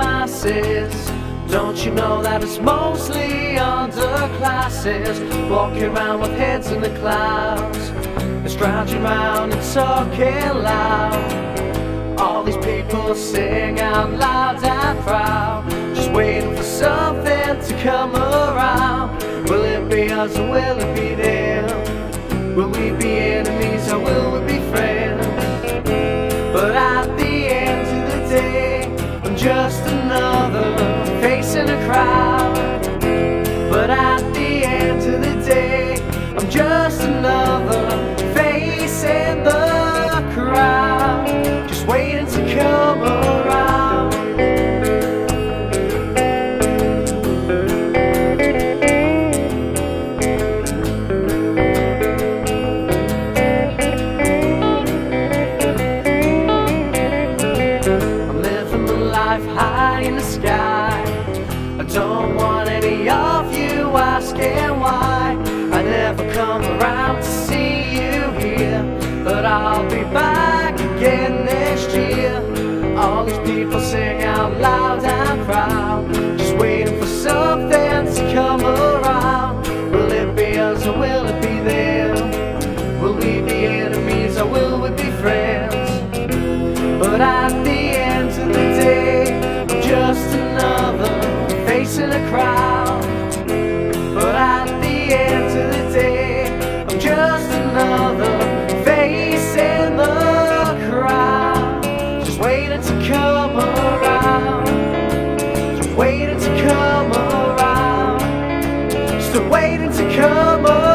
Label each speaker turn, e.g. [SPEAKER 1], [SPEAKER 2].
[SPEAKER 1] masses. Don't you know that it's mostly underclasses walking around with heads in the clouds, they're scrounging around and talking loud. All these people sing out loud and proud, just waiting for something to come around. Will it be us or will it be them? Will we be enemies or will we be friends? But at the want any of you asking why. I never come around to see you here, but I'll be back again next year. All these people sing out loud and proud, just waiting for something to come around. Will it be us or will it be them? In a crowd. But at the end of the day, I'm just another face in the crowd. Just waiting to come around. Just waiting to come around. Just waiting to come around.